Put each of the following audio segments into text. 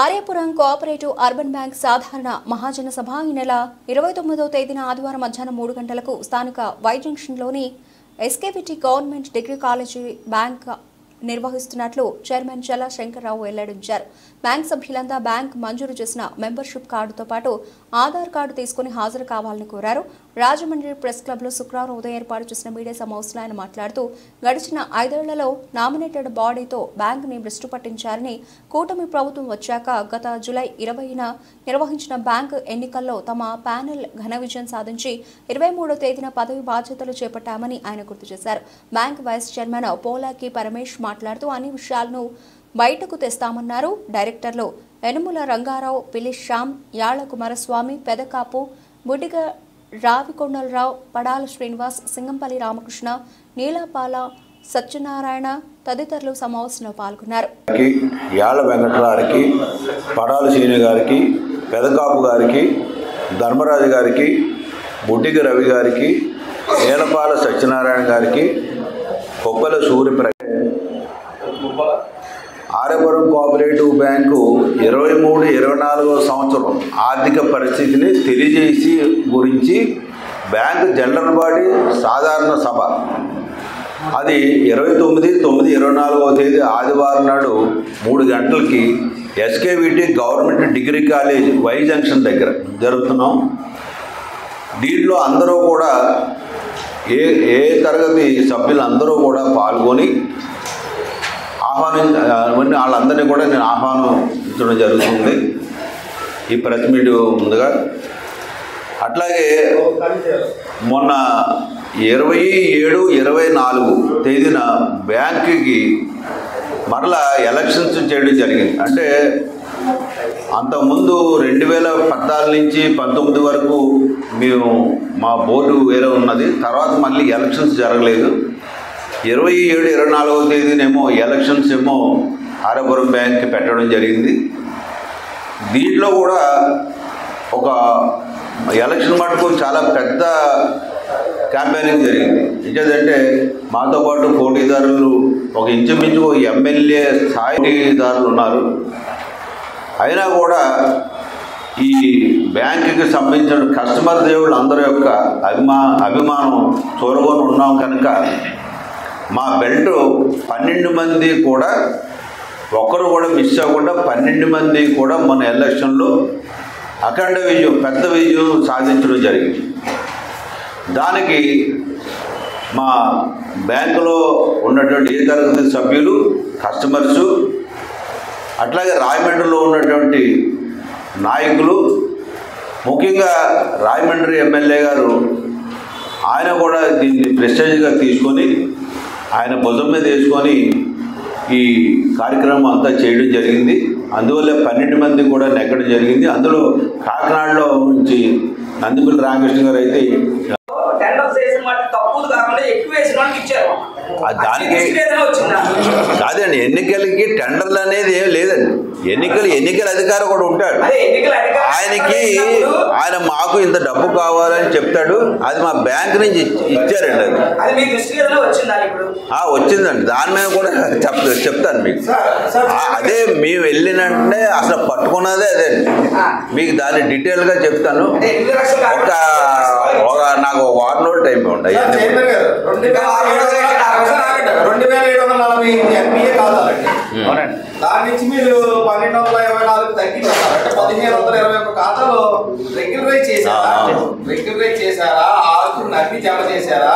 Aryapuram cooperative urban bank సాధారణ మహాజన సభ ఈ నెల ఇరవై తొమ్మిదవ తేదీన ఆదివారం మధ్యాహ్నం మూడు గంటలకు స్థానిక వై జంక్షన్లోని గవర్నమెంట్ డిగ్రీ కాలేజీ బ్యాంక్ నిర్వహిస్తున్నట్లు చైర్మన్ చల్ల శంకర్రావు వెల్లడించారు. బ్యాంక్ సభ్యులంతా బ్యాంక్ మంజూరు చేసిన మెంబర్షిప్ కార్డుతో పాటు ఆధార్ కార్డు తీసుకుని హాజరు కావాలని కోరారు. రాజమండ్రి ప్రెస్ క్లబ్లో శుక్రవారం ఉదయం ఏర్పాటు చేసిన మీడియా సమావేశంలో ఆయన మాట్లాడుతూ గడిచిన ఐదేళ్ళలో నామినేటెడ్ బాడీతో బ్యాంకుని భ్రష్టు పట్టించారని కూటమి ప్రభుత్వం వచ్చాక గత జులై ఇరవైన నిర్వహించిన బ్యాంకు ఎన్నికల్లో తమ ప్యానెల్ ఘన విజయం సాధించి ఇరవై మూడో తేదీన పదవి బాధ్యతలు చేపట్టామని ఆయన గుర్తు చేశారు. Bank vice chairman Polaki Paramesh మాట్లాడుతూ అన్ని విషయాలను బయటకు తెస్తామన్నారు. డైరెక్టర్లు యనుముల రంగారావు పిలిశ్యామ్ యాళ్ళ కుమారస్వామి పెదకాపు బుడిగ రావికొండలరావు పడాల శ్రీనివాస్ సింగంపల్లి రామకృష్ణ నీలాపాల సత్యనారాయణ తదితరులు సమావేశంలో పాల్గొన్నారు. గారికి యాళ్ళ వెంకటరావుకి పడాల శ్రీని గారికి పెదకాపు గారికి ధర్మరాజు గారికి బుడ్డిగ రవి గారికి నీలపాల సత్యనారాయణ గారికి కొప్పల సూర్యప్ర ఆర్యపురం కోఆపరేటివ్ బ్యాంకు ఇరవై మూడు ఇరవై నాలుగో సంవత్సరం ఆర్థిక పరిస్థితిని తెలియజేసి గురించి బ్యాంకు జనరల్ బాడీ సాధారణ సభ. అది ఇరవై తొమ్మిది తొమ్మిది ఇరవై నాలుగవ తేదీ ఆదివారం నాడు మూడు గంటలకి SKVT government degree college Y junction దగ్గర జరుగుతున్నాం. దీంట్లో అందరూ కూడా ఏ ఏ తరగతి సభ్యులందరూ కూడా పాల్గొని ఆహ్వానం అవన్నీ వాళ్ళందరినీ కూడా నేను ఆహ్వానించడం జరుగుతుంది. ఈ ప్రెస్ మీట్ ముందుగా. అట్లాగే మొన్న ఇరవై ఏడు ఇరవై నాలుగు తేదీన బ్యాంకుకి మరలా ఎలక్షన్స్ చేయడం జరిగింది. అంటే అంతకుముందు రెండు వేల పద్నాలుగు నుంచి పంతొమ్మిది వరకు మేము మా బోర్డు వేరే ఉన్నది. తర్వాత మళ్ళీ ఎలక్షన్స్ జరగలేదు. ఇరవై ఏడు ఇరవై నాలుగవ తేదీనేమో ఎలక్షన్స్ ఏమో ఆరపురం బ్యాంక్కి పెట్టడం జరిగింది. దీంట్లో కూడా ఒక ఎలక్షన్ మటుకు చాలా పెద్ద క్యాంపెయినింగ్ జరిగింది. ఏంటంటే మాతో పాటు పోటీదారులు ఒక ఇంచుమించు ఎమ్మెల్యే స్థాయిదారులు ఉన్నారు. అయినా కూడా ఈ బ్యాంకుకి సంబంధించిన కస్టమర్ దేవుళ్ళు అందరి యొక్క అభిమా అభిమానం చూరగొని ఉన్నాం కనుక మా బెల్ట్ పన్నెండు మంది కూడా ఒక్కరు కూడా మిస్ అవ్వకుండా పన్నెండు మంది కూడా మన ఎలక్షన్లో అఖండ విజయం పెద్ద విజయం సాధించడం జరిగింది. దానికి మా బ్యాంకులో ఉన్నటువంటి ఏ తరగతి సభ్యులు కస్టమర్సు అట్లాగే రాయమండ్రిలో ఉన్నటువంటి నాయకులు ముఖ్యంగా రాయమండ్రి ఎమ్మెల్యే గారు ఆయన కూడా దీన్ని ప్రెస్టేజ్గా తీసుకొని ఆయన భుజం మీద వేసుకొని ఈ కార్యక్రమం అంతా చేయడం జరిగింది. అందువల్ల పన్నెండు మంది కూడా నెగ్గడం జరిగింది. అందులో కాకినాడలో నుంచి నందిపల్లి రామకృష్ణ గారు అయితే దానికి- కాదండి ఎన్నికలకి టెండర్లు అనేది ఏం లేదండి. ఎన్నికలు ఎన్నికల అధికారి కూడా ఉంటాడు. ఆయనకి ఆయన మాకు ఇంత డబ్బు కావాలని చెప్తాడు. అది మా బ్యాంక్ నుంచి ఇచ్- ఇచ్చారండి అది. అది మీ దృష్టికి ఏదైనా వచ్చిందా ఇప్పుడు? ఆ, వచ్చిందండి. దాని మీద కూడా చెప్ చెప్తాను మీకు. అదే మేము వెళ్ళిన వెంటనే అసలు పట్టుకున్నదే అదే. మీకు దాన్ని డీటెయిల్గా చెప్తాను. ఒక ఒక నాకు ఒక వారం రోజులు టైం ఉండే సార్, చైర్మన్ గారు, రెండు వేల ఏడు వందల ఒకసారి ఆగండి. రెండు వేల ఏడు వందల నలభై ఎన్పిఏ ఖాతాలండి అవునండి. దాని నుంచి మీరు పన్నెండు వందల ఇరవై నాలుగు తగ్గించారు అంటే పదిహేను వందల ఇరవై ఒక్క ఖాతాలు రెగ్యులరైజ్ చేశారా. రెగ్యులరైజ్ చేశారా? ఆస్తులను అన్ని జమ చేశారా?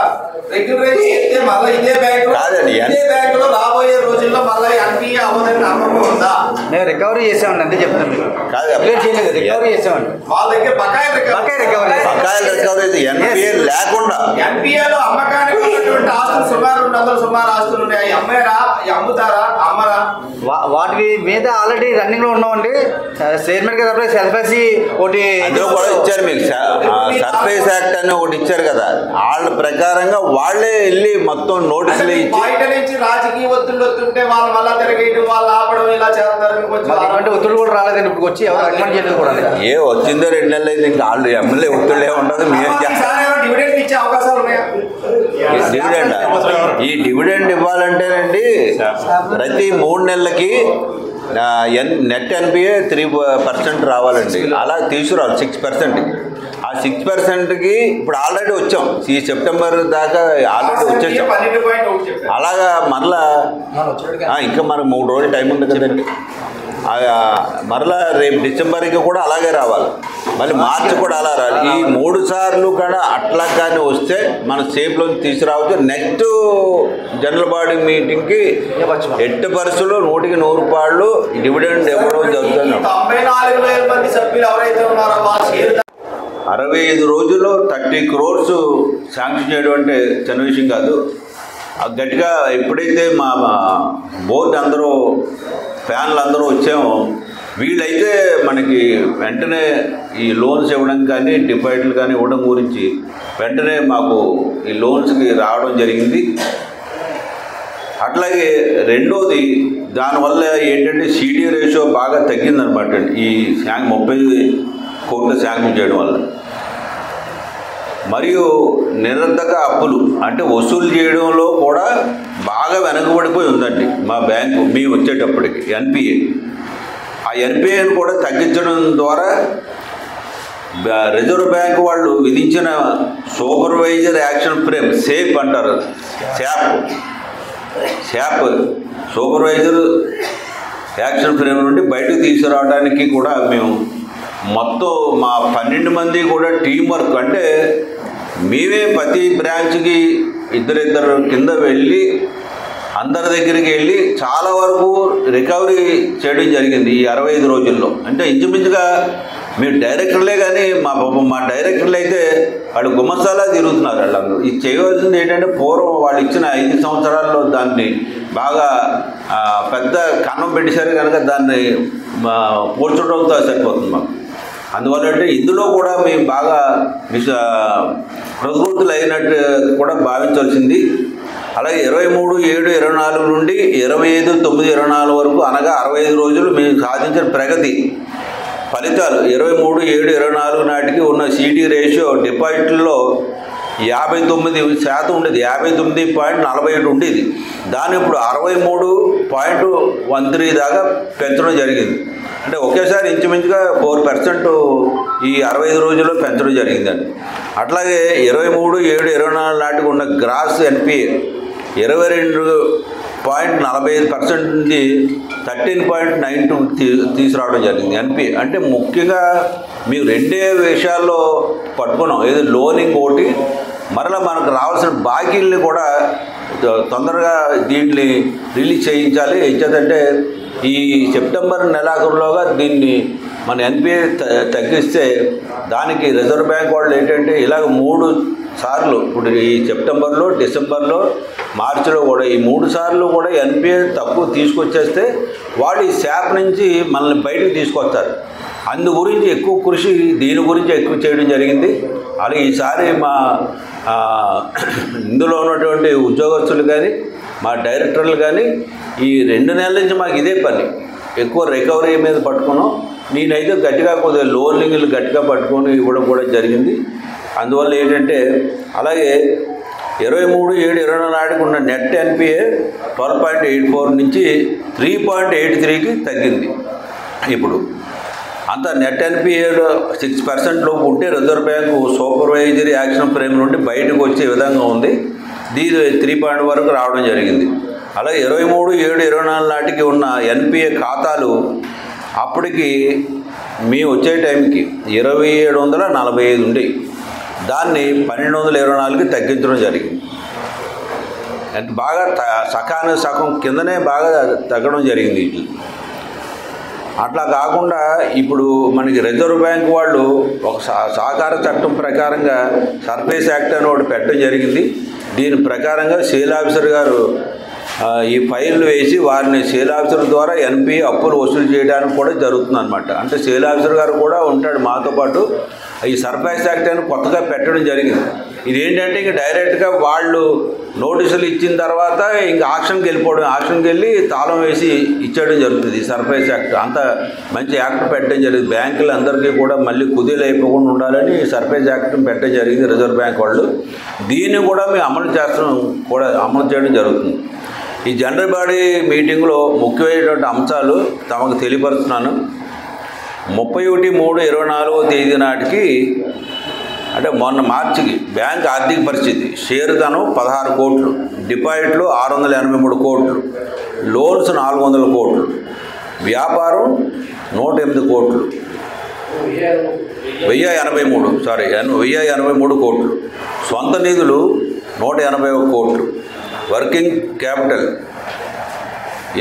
రెగ్యులరైజ్ చేస్తే మళ్ళీ ఇదే బ్యాంకు కాదండి, ఎన్- ఇదే బ్యాంకులో రాబోయే రోజుల్లో మళ్ళీ ఎన్పిఏ అవ్వదని నమ్మకం ఉందా? నేను రికవరీ చేసామండి అంతే చెప్తాను మీకు. కాదు అప్లై చేయలేదు రికవరీ చేసామండి వాళ్ళ దగ్గర బకాయి బకాయి recovery. బకాయిలు రికవరీ అయితే ఎన్పిఏ లేకుండా. ఎన్పిఏలో అమ్మకానికి ఉన్నటువంటి ఆస్తులు సుమారు రెండు వందల సుమారు ఆస్తులు ఉన్నాయి. అమ్మారా అమ్ముతారా అమ్మరా? వాటి మీద ఆల్రెడీ రన్నింగ్లో ఉన్నామండి. చైర్మన్ గారు సెల్ఫేసి ఒకటి ఇచ్చారు మీకు. సర్ఫేస్ యాక్ట్ అని ఒకటి ఇచ్చారు కదా. వాళ్ళ ప్రకారంగా వాళ్ళే వెళ్ళి మొత్తం నోటీసులు ఇచ్చి బయట నుంచి రాజకీయ ఒత్తిళ్ళు వస్తుంటే వాళ్ళు మళ్ళా తిరగేయడం వాళ్ళు ఆపడం ఇలా చేస్తారు. ఒత్తిడి కూడా రాలేదండి ఇప్పుడు వచ్చి ఎవరు రికమెండ్ చేయలేదు కూడా ఏ వచ్చిందో రెండు నెలలు అయితే ఇంకా వాళ్ళు ఎమ్మెల్యే ఒత్తిళ్ళే ఉండదు మేము డివిడెండ్ ఇచ్చే అవకాశాలు ఉన్నాయా? డివిడెండ్ ఈ డివిడెండ్ ఇవ్వాలంటేనండి ప్రతి మూడు నెలలకి N net NPA three percent రావాలండి. అలా తీసుకురావాలి సిక్స్ పర్సెంట్ ఆ సిక్స్ పర్సెంట్కి ఇప్పుడు ఆల్రెడీ వచ్చాం. ఈ సెప్టెంబర్ దాకా ఆల్రెడీ వచ్చేసాం. అలాగా మరలా ఇంకా మనకు మూడు రోజులు టైం ఉంది కదండి. ఆ, మరలా రేపు డిసెంబర్కి కూడా అలాగే రావాలి. మళ్ళీ మార్చి కూడా అలా రావాలి ఈ మూడు సార్లు కూడా అట్లా కానీ వస్తే మన సేఫ్లో తీసుకురావచ్చు. నెక్స్ట్ జనరల్ బాడీ మీటింగ్కి ఎట్టి పరిస్థితుల్లో నూటికి నూరు రూపాయలు డివిడెండ్ ఇవ్వడం జరుగుతుంది. అరవై ఐదు రోజుల్లో థర్టీ క్రోర్స్ శాంక్షన్ చేయడం అంటే చిన్న విషయం కాదు. గట్టిగా ఎప్పుడైతే మా మా బోర్డు అందరూ ఫ్యాన్లు అందరూ వచ్చామో వీళ్ళైతే మనకి వెంటనే ఈ లోన్స్ ఇవ్వడం కానీ డిపాజిట్లు కానీ ఇవ్వడం గురించి వెంటనే మాకు ఈ లోన్స్కి రావడం జరిగింది. అట్లాగే రెండోది దానివల్ల ఏంటంటే సీడీ రేషియో బాగా తగ్గిందనమాట ఈ శాంక్ ముప్పై కోట్ల శాంక్షన్ చేయడం వల్ల. మరియు నిరర్ధక అప్పులు. అంటే వసూలు చేయడంలో కూడా బాగా వెనకబడిపోయి ఉందండి మా బ్యాంకు మేము వచ్చేటప్పటికి ఎన్పిఏ. ఆ ఎన్పిఏని కూడా తగ్గించడం ద్వారా రిజర్వ్ బ్యాంక్ వాళ్ళు విధించిన సూపర్వైజర్ యాక్షన్ ఫ్రేమ్ సేఫ్ అంటారు. SAF. SAF. Supervisor action frame నుండి బయటకు తీసుకురావడానికి కూడా మేము మొత్తం మా పన్నెండు మంది కూడా టీం వర్క్ అంటే మేమే ప్రతి బ్రాంచ్కి ఇద్దరిద్దరు కింద వెళ్ళి అందరి దగ్గరికి వెళ్ళి చాలా వరకు రికవరీ చేయడం జరిగింది ఈ అరవై ఐదు రోజుల్లో. అంటే ఇంచుమించుగా మీరు డైరెక్టర్లే కానీ మా పాపం మా డైరెక్టర్లు అయితే వాళ్ళు గుమస్తాలా తిరుగుతున్నారు వాళ్ళందరూ. ఇది చేయవలసింది ఏంటంటే పూర్వం వాళ్ళు ఇచ్చిన ఐదు సంవత్సరాల్లో దాన్ని బాగా పెద్ద కన్నం పెట్టేశారు కనుక దాన్ని మా, పోల్చడంతో సరిపోతుంది మాకు. అందువల్ల అంటే ఇందులో కూడా మేము బాగా మిస్ ప్రకృతులైనట్టు కూడా భావించాల్సింది అలాగే ఇరవై మూడు ఏడు ఇరవై నాలుగు నుండి ఇరవై ఐదు తొమ్మిది ఇరవై నాలుగు వరకు అనగా అరవై ఐదు రోజులు మేము సాధించిన ప్రగతి. ఫలితాలు ఇరవై మూడు ఏడు ఇరవై నాలుగు నాటికి ఉన్న సీటీ రేషియో డిపాజిట్లో యాభై తొమ్మిది శాతం ఉండేది. యాభై తొమ్మిది పాయింట్ నలభై ఏడు ఉండేది. దాన్ని ఇప్పుడు అరవై మూడు పాయింట్ వన్ త్రీ దాకా పెంచడం జరిగింది. అంటే ఒకేసారి ఇంచుమించుగా ఫోర్ పర్సెంట్ ఈ అరవై ఐదు రోజుల్లో పెంచడం జరిగిందండి. అట్లాగే ఇరవై మూడు ఏడు ఇరవై నాలుగు నాటికి ఉన్న గ్రాస్ ఎన్పిఏ ఇరవై రెండు పాయింట్ నలభై ఐదు పర్సెంట్ నుండి థర్టీన్ పాయింట్ నైన్ టూ తీసుకురావడం జరిగింది. ఎన్పి అంటే ముఖ్యంగా మేము రెండే విషయాల్లో పట్టుకున్నాం. ఏదో లోనింగ్ ఒకటి మరలా మనకు రావాల్సిన బాకీల్ని కూడా తొందరగా దీన్ని రిలీజ్ చేయించాలి. ఇచ్చేదంటే ఈ సెప్టెంబర్ నెలాఖరులోగా దీన్ని మన ఎన్పిఏ తగ్గిస్తే దానికి రిజర్వ్ బ్యాంక్ వాళ్ళు ఏంటంటే ఇలాగ మూడు సార్లు ఇప్పుడు ఈ సెప్టెంబర్లో డిసెంబర్లో మార్చిలో కూడా ఈ మూడు సార్లు కూడా ఎన్పిఏ తక్కువ తీసుకొచ్చేస్తే వాళ్ళు ఈ శాప్ నుంచి మనల్ని బయటకు తీసుకొస్తారు. అందు గురించి ఎక్కువ కృషి దీని గురించి ఎక్కువ చేయడం జరిగింది. అలాగే ఈసారి మా ఇందులో ఉన్నటువంటి ఉద్యోగస్తులు కానీ మా డైరెక్టర్లు కానీ ఈ రెండు నెలల నుంచి మాకు ఇదే పని. ఎక్కువ రికవరీ మీద పట్టుకున్నాం. నేనైతే గట్టిగా కొద్దిగా లోన్లింగ్లు గట్టిగా పట్టుకొని ఇవ్వడం కూడా జరిగింది. అందువల్ల ఏంటంటే అలాగే ఇరవై మూడు ఏడు ఇరవై నాటికి ఉన్న net NPA twelve point eight four నుంచి త్రీ పాయింట్ ఎయిట్ త్రీకి తగ్గింది. ఇప్పుడు అంత నెట్ ఎన్పిఏలో సిక్స్ పర్సెంట్ లోపు ఉంటే reserve bank supervisory action frame నుండి బయటకు వచ్చే విధంగా ఉంది. దీని త్రీ పాయింట్ వరకు రావడం జరిగింది. అలాగే ఇరవై మూడు ఏడు ఇరవై నాలుగు నాటికి ఉన్న ఎన్పిఏ ఖాతాలు అప్పటికి మేము వచ్చే టైంకి ఇరవై ఏడు వందల నలభై ఐదు ఉండేవి దాన్ని పన్నెండు వందల ఇరవై నాలుగుకి తగ్గించడం జరిగింది. అంటే బాగా త- సకాన సగం కిందనే బాగా తగ్గడం జరిగింది. ఇది అట్లా కాకుండా ఇప్పుడు మనకి రిజర్వ్ బ్యాంక్ వాళ్ళు ఒక సహ- సహకార చట్టం ప్రకారంగా సర్ఫేస్ యాక్ట్ అని ఒకటి పెట్టడం జరిగింది. దీని ప్రకారంగా సేల్ ఆఫీసర్ గారు ఈ ఫైళ్ళు వేసి వారిని సేల్ ఆఫీసర్ ద్వారా ఎన్పి అప్పులు వసూలు చేయడానికి కూడా జరుగుతుంది అనమాట అంటే సేల్ ఆఫీసర్ గారు కూడా ఉంటాడు మాతో పాటు. ఈ సర్ఫేస్ యాక్ట్ అని కొత్తగా పెట్టడం జరిగింది. ఇదేంటంటే ఇంక డైరెక్ట్గా వాళ్ళు నోటీసులు ఇచ్చిన తర్వాత ఇంక ఆక్షన్కి వెళ్ళిపోవడం ఆక్షన్కి వెళ్ళి తాళం వేసి ఇచ్చేయడం జరుగుతుంది ఈ సర్ఫేస్ యాక్ట్. అంత మంచి యాక్ట్ పెట్టడం జరిగింది. బ్యాంకులు అందరికీ కూడా మళ్ళీ కుదేలు అయిపోకుండా ఉండాలని ఈ సర్ఫేస్ యాక్ట్ పెట్టడం జరిగింది రిజర్వ్ బ్యాంక్ వాళ్ళు. దీన్ని కూడా మేము అమలు చేస్తాం కూడా అమలు చేయడం జరుగుతుంది. ఈ జనరల్ బాడీ మీటింగ్లో ముఖ్యమైనటువంటి అంశాలు తమకు తెలియపరుస్తున్నాను. ముప్పై ఒకటి మూడు ఇరవై నాలుగో తేదీ నాటికి అంటే మొన్న మార్చికి బ్యాంక్ ఆర్థిక పరిస్థితి షేరుధనం పదహారు కోట్లు డిపాజిట్లు ఆరు వందల ఎనభై మూడు కోట్లు లోన్స్ నాలుగు వందల కోట్లు వ్యాపారం నూట ఎనిమిది కోట్లు. వెయ్యి ఎనభై మూడు సారీ ఎన్ వెయ్యి ఎనభై మూడు కోట్లు. సొంత నిధులు నూట ఎనభై ఒక కోట్లు. వర్కింగ్ క్యాపిటల్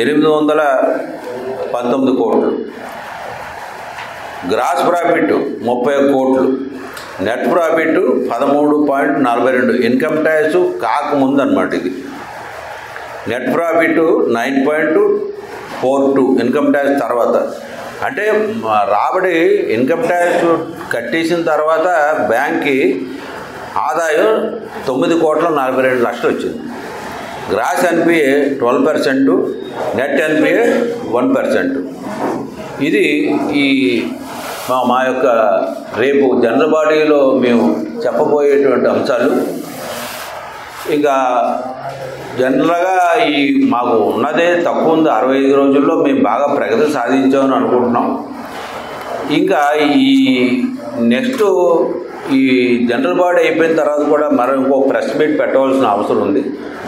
ఎనిమిది వందల పంతొమ్మిది కోట్లు. గ్రాస్ ప్రాఫిట్ ముప్పై కోట్లు. నెట్ ప్రాఫిట్ పదమూడు పాయింట్ నలభై రెండు. ఇన్కమ్ ట్యాక్స్ కాకముందు అనమాట ఇది. Net profit nine point four two income tax తర్వాత. అంటే రాబడి ఇన్కమ్ ట్యాక్స్ కట్టేసిన తర్వాత బ్యాంక్కి ఆదాయం తొమ్మిది కోట్ల నలభై రెండు లక్షలు వచ్చింది. Gross NPA twelve percent net NPA one percent. ఇది ఈ మా మా యొక్క రేపు జనరల్ బాడీలో మేము చెప్పబోయేటువంటి అంశాలు. ఇంకా జనరల్గా ఈ మాకు ఉన్నదే తక్కువ ఉంది. అరవై ఐదు రోజుల్లో మేము బాగా ప్రగతి సాధించామని అనుకుంటున్నాం. ఇంకా ఈ నెక్స్ట్ ఈ జనరల్ బాడీ అయిపోయిన తర్వాత కూడా మరో ఇంకో ప్రెస్ మీట్ పెట్టవలసిన అవసరం ఉంది.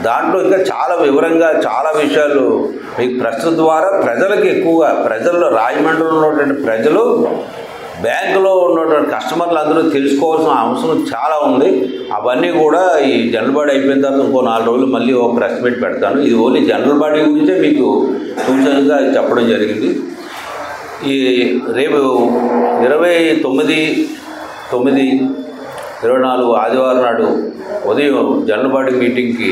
దాంట్లో ఇంకా చాలా వివరంగా చాలా విషయాలు మీకు ప్రెస్ ద్వారా ప్రజలకు ఎక్కువగా ప్రజల్లో రాజమండ్రిలో ఉన్నటువంటి ప్రజలు బ్యాంకులో ఉన్నటువంటి కస్టమర్లు అందరూ తెలుసుకోవాల్సిన అవసరం చాలా ఉంది. అవన్నీ కూడా ఈ జనరల్ బాడీ అయిపోయిన తర్వాత ఇంకో నాలుగు రోజులు మళ్ళీ ఒక ప్రెస్ మీట్ పెడతాను. ఇది ఓన్లీ జనరల్ బాడీ గురించే మీకు సూచనగా చెప్పడం జరిగింది. ఈ రేపు ఇరవై తొమ్మిది తొమ్మిది ఇరవై నాలుగు ఆదివారం నాడు ఉదయం జనరల్ మీటింగ్కి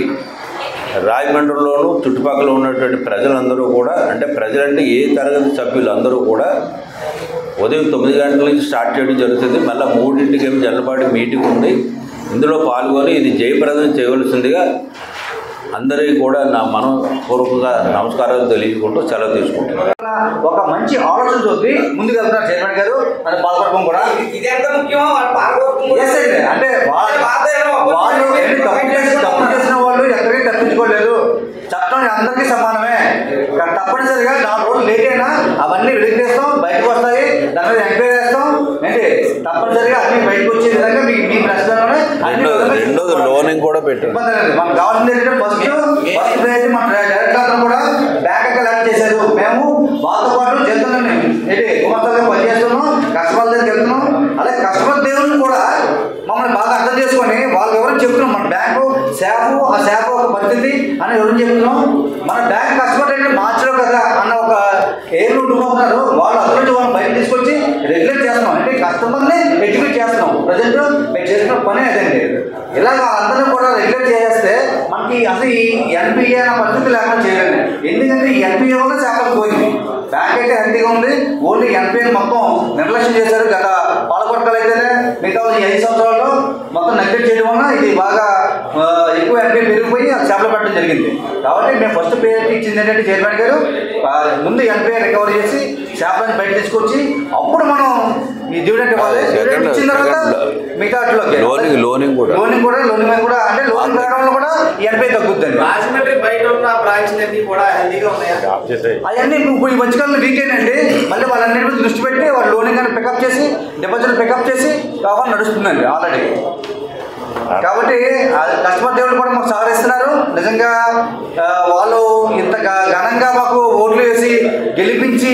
రాజమండ్రిలోను చుట్టుపక్కల ఉన్నటువంటి ప్రజలందరూ కూడా అంటే ప్రజలంటే ఏ తరగతి సభ్యులు అందరూ కూడా ఉదయం తొమ్మిది గంటల నుంచి స్టార్ట్ చేయడం జరుగుతుంది. మళ్ళీ మూడింటికి ఏమి జనపాటి మీటింగ్ ఉంది. ఇందులో పాల్గొని ఇది జయప్రదం చేయవలసిందిగా అందరికీ కూడా నా మనపూర్వకంగా నమస్కారాలు తెలియజేసుకుంటూ సెలవు తీసుకుంటున్నాను. ఒక మంచి ఆలోచన చూసి ముందుకు వెళ్తున్నారు చైర్మన్ గారు అని పాల్గొనడం కూడా. ఇది ఎంత ముఖ్యమో. అంటే వాళ్ళు తప్పు చేసి తప్పు చేసిన వాళ్ళు ఎక్కడికి తప్పించుకోలేదు. చట్టం అందరికీ సమానమే. తప్పనిసరిగా నాలుగు రోజులు లేట్ అయినా అవన్నీ వెలికి చేస్తాం బయటకు వస్తాయి దాని మీద ఎంక్వైరీ చేస్తాం ఏంటి తప్పనిసరిగా అన్ని బయటకు వచ్చే విధంగా మీ మీ ప్రశ్నలోనే అన్ని రెండో విధంగా రెండోది. లోనింగ్ కూడా పెట్టారు మనకు కావాల్సింది ఏంటంటే ఫస్ట్ ఫస్ట్ ప్రయత్నం మన డైరెక్టర్ అందరూ కూడా బ్యాంక్ కలెక్ట్ చేశారు. మేము వాళ్ళతో పాటు జంతువులని ఏంటి గుమస్తాగా పనిచేస్తున్నాం. కస్టమర్ దగ్గర వెళ్తున్నాం అలాగే కస్టమర్ దేవుని కూడా మమ్మల్ని బాగా అర్థం చేసుకొని వాళ్ళు ఎవరు చెప్తున్నాం? మన బ్యాంకు శాపు ఆ సేఫ్ ఒక పరిస్థితి అని ఎవరు చెప్తున్నాం? మన బ్యాంక్ కస్టమర్ అంటే మార్చరు కదా అన్న ఒక ఏం ఉంటున్నారు వాళ్ళు అసలు మనం బయట తీసుకొచ్చి రెగ్యులేట్ చేస్తున్నాం. అంటే కస్టమర్ని ఎడ్యుకేట్ చేస్తున్నాం. ప్రజెంట్ మేము చేస్తున్న పని అదండి. ఇలాగ అందరూ కూడా రెగ్యులేట్ చేస్తే మనకి అసలు ఈ ఎన్పిఏ అన్న పరిస్థితి లేకుండా చేయాలి ఎందుకంటే ఈ ఎన్పిఏ వల్ల చేపలు పోయింది బ్యాంక్ అయితే హెల్తీగా ఉంది. ఓన్లీ ఎన్పిఏ మొత్తం నిర్లక్ష్యం చేశారు గత పాలకొట్టలు అయితేనే మిగతా ఈ ఐదు సంవత్సరాల్లో మొత్తం నెగ్లెక్ట్ చేయడం వల్ల ఇది బాగా ఎక్కువ ఎన్పిఏ పెరిగిపోయి చేపలు పెట్టడం జరిగింది. కాబట్టి మేము ఫస్ట్ ప్రయారిటీ ఇచ్చింది ఏంటంటే చైర్మన్ గారు ముందు ఎన్పిఏ రికవర్ చేసి చేపలను బయట తీసుకొచ్చి అప్పుడు మనం ఈ డివిడెంట్ ఇవ్వాలి. ఇచ్చిన తర్వాత మిగతా లోనింగ్ లోనింగ్ కూడా. లోనింగ్ కూడా లోనింగ్ మీద కూడా అంటే లోనింగ్ రావడం వల్ల కూడా ఎనభై తగ్గుద్దండి. రాజమండ్రి బయట ఉన్న కూడా హెల్దీగా ఉన్నాయా? అవన్నీ ఇప్పుడు ఈ మధ్యకాలంలో వీకెండ్ అండి. మళ్ళీ వాళ్ళన్నిటి మీద దృష్టి పెట్టి వాళ్ళు లోనింగ్ అని పికప్ చేసి డిపాజిట్ పికప్ చేసి కావాలి నడుస్తుందండి ఆల్రెడీ కాబట్టి కస్టమర్ దేవుడు కూడా మాకు సహకరిస్తున్నారు. నిజంగా వాళ్ళు ఇంత ఘనంగా మాకు ఓట్లు వేసి గెలిపించి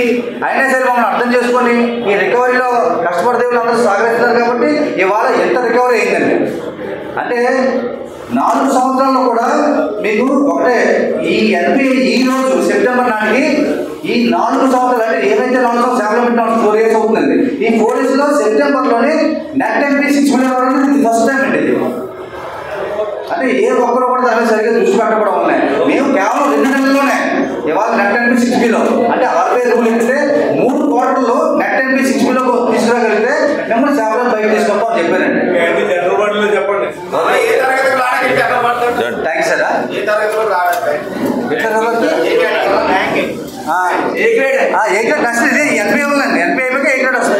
అయినా సరే మమ్మల్ని అర్థం చేసుకొని ఈ రికవరీలో కస్టమర్ దేవుళ్ళు అందరూ సహకరిస్తున్నారు కాబట్టి ఇవాళ ఎంత రికవరీ అయిందండి. అంటే నాలుగు సంవత్సరాల్లో కూడా మీకు ఒకటే ఈ ఎన్పి ఈ రోజు సెప్టెంబర్ నాటికి ఈ నాలుగు సంవత్సరాలు అంటే ఏదైతే నాలుగు సంవత్సరాలు పెట్టిన ఫోర్ ఇయర్స్ అవుతుందండి ఈ ఫోర్ ఇయర్స్లో సెప్టెంబర్లోనే నెట్ ఎంపీ సిక్స్ మిలియన్ వరకు ఫస్ట్ టైం అండి ఇది అంటే ఏ ఒక్కరు కూడా దాని సరిగ్గా దృష్టి పెట్టకపోవడం ఉన్నాయి మేము కేవలం రెండు నెలల్లోనే ఇవాళ నెట్ ఎంపీ సిక్స్ బిలో అంటే ఆర్బీఐ రూల్ ఏంటంటే మూడు క్వార్టర్లో నెట్ ఎంపీ సిక్స్ బిలో తీసుకురాగలిగితే మిమ్మల్ని చేపలను బయట జనరల్ వార్డులో చెప్పండి. థ్యాంక్స్ సార్ ఏ తరగతిలో ఏ గ్రేడ్ ఆ, ఏ గ్రేడ్? నెక్స్ట్ ఇది ఎన్పీ ఉందండి ఎన్పీ అయిపోయి ఏ గ్రేడ్ వస్తుంది?